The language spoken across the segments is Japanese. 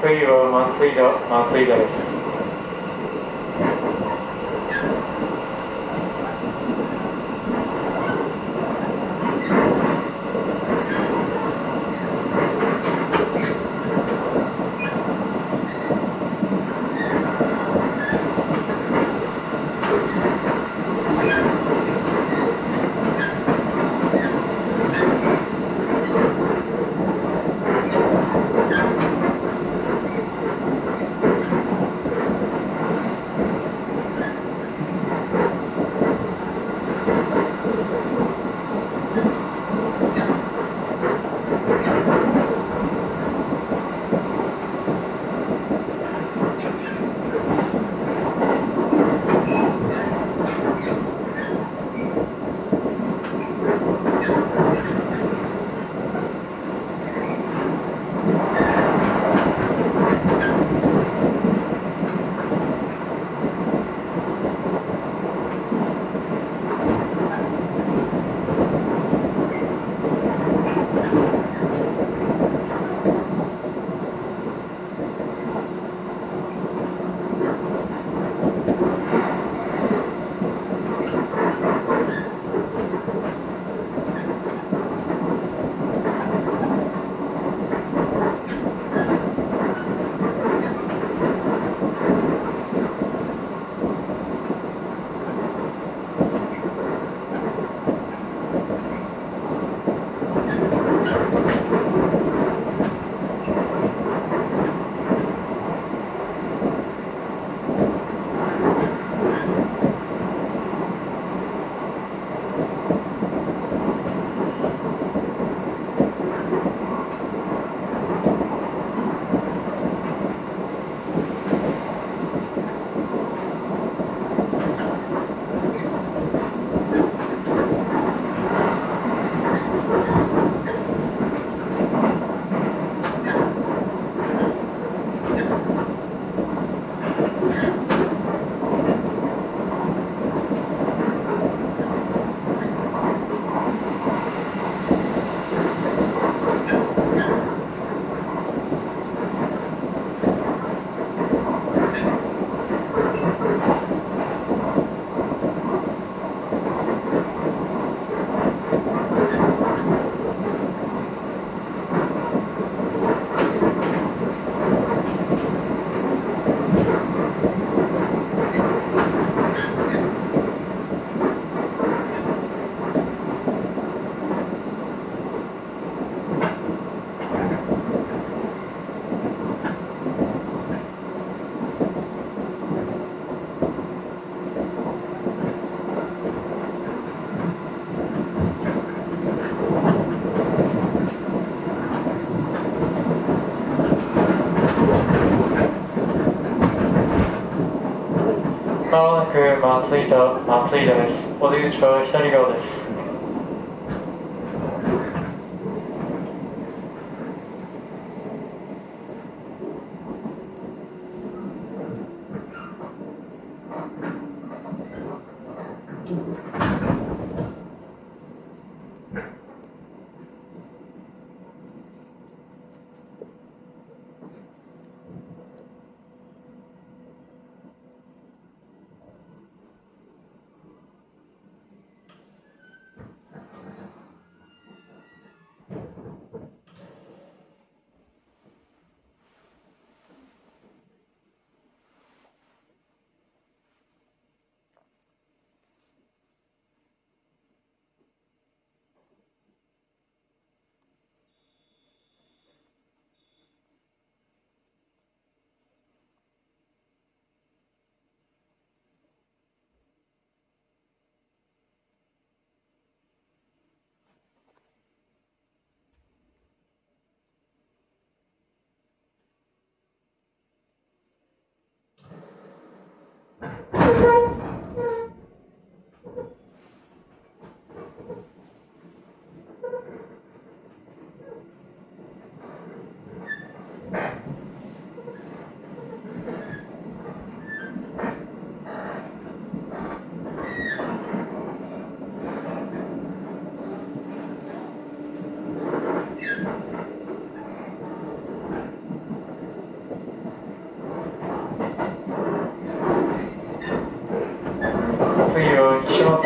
次は松井田、松井田です。松井田、松井田です。お出口は左側です。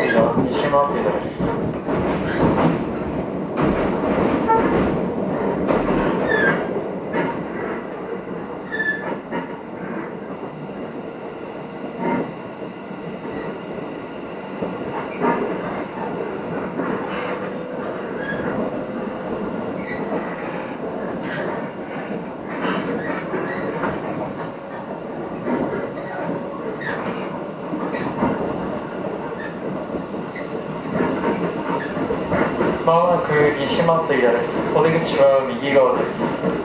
ていうのは西島っていうので西松井田です。お出口は右側です。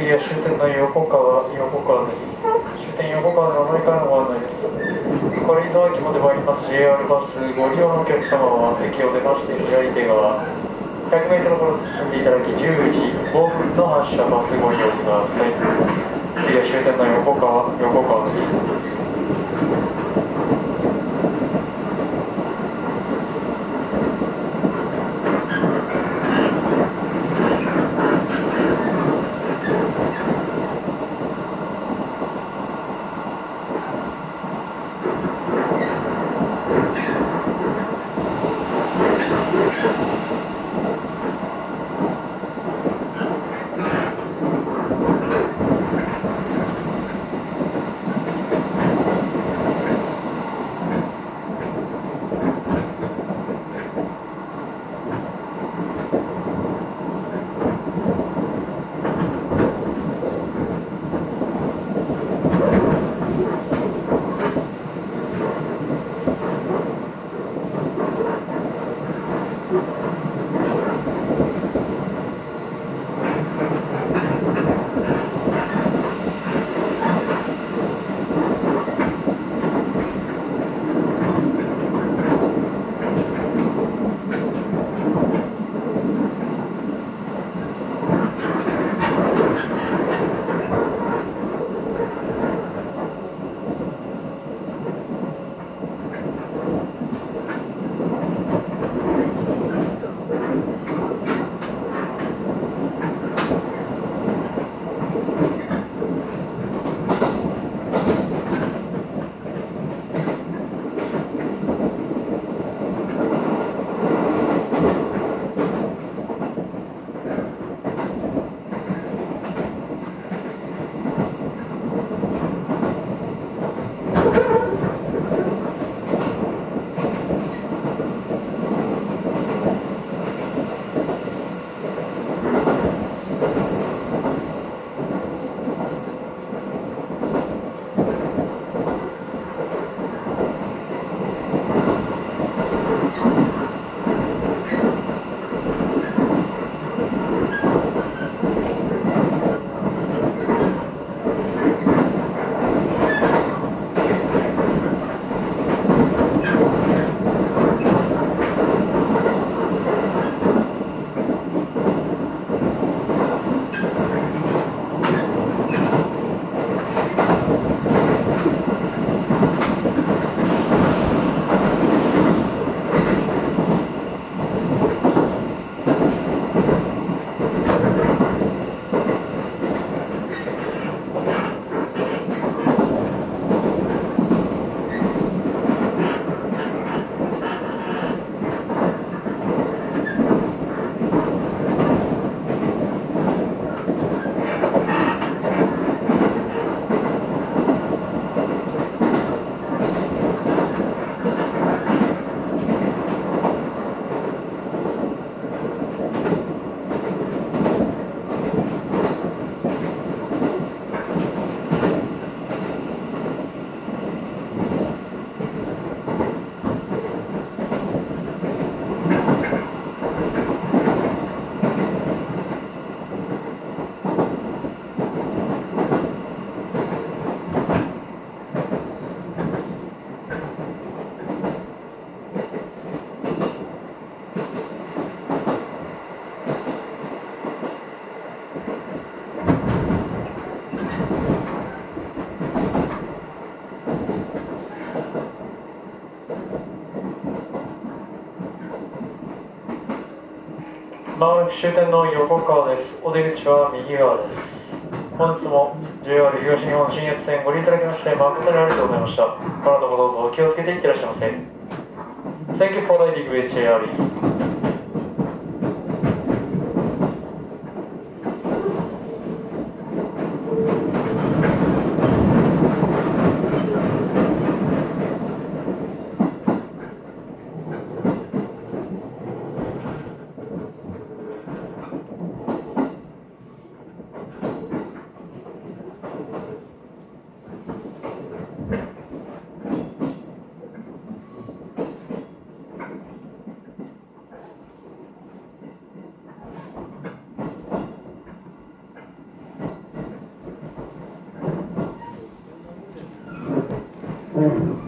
次は終点の横川、横川です。終点横川の乗り換えのご案内です。軽井沢駅まで参ります JR バスご利用のお客様は駅を出まして左手側、100メートルほど進んでいただき10時5分の発車バスご利用ください。次は終点の横川、横川です。まもなく終点の横川です。お出口は右側です。本日も JR 東日本信越線ご利用いただきまして誠にありがとうございました。この後もどうぞお気をつけていってらっしゃいませ。Thank you for riding with JR. Amén.